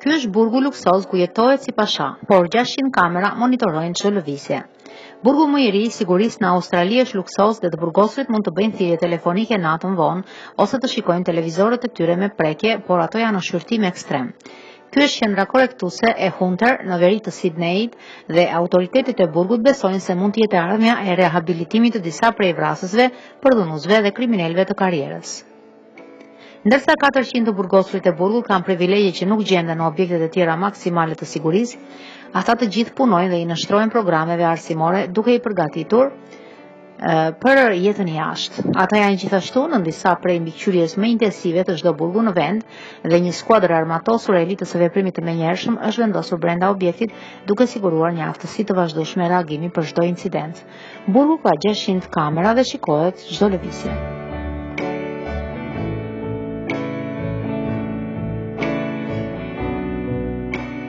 Ky është burgu luksoz ku jetohet si pasha, por 600 kamera monitorojnë çdo lëvizje. Burgu më i ri i sigurisë në Australi është luksoz dhe të burgosurit mund të bëjnë thirrje telefonike natën vonë ose të shikojnë televizorët e tyre me prekje, por ato janë nën shqyrtim ekstrem. Ky është qendra korrektuese e Hunter në veri të Sidneit dhe autoritetet e burgut besojnë se mund të jetë e ardhmja e rehabilitimit të disa prej vrasësve, përdhunuesve dhe kriminelëve të karrierës. Ndërsa 400 të burgosurit e burgut kanë privilegje që nuk gjenden në objektet e tjera maksimale të sigurisë, ata të gjithë punojnë dhe i nënshtrohen programeve arsimore duke i përgatitur për jetën e jashtë. Ata janë gjithashtu nën disa prej mbikëqyrjes më intensive të çdo burgu në vend dhe një skuadër e armatosur e elitës së veprimit të menjëhershëm është vendosur brenda objektit duke siguruar një aftësi të vazhdueshme reagimi për çdo incident. Burgu ka 600 kamera dhe shikohet çdo lëvizje.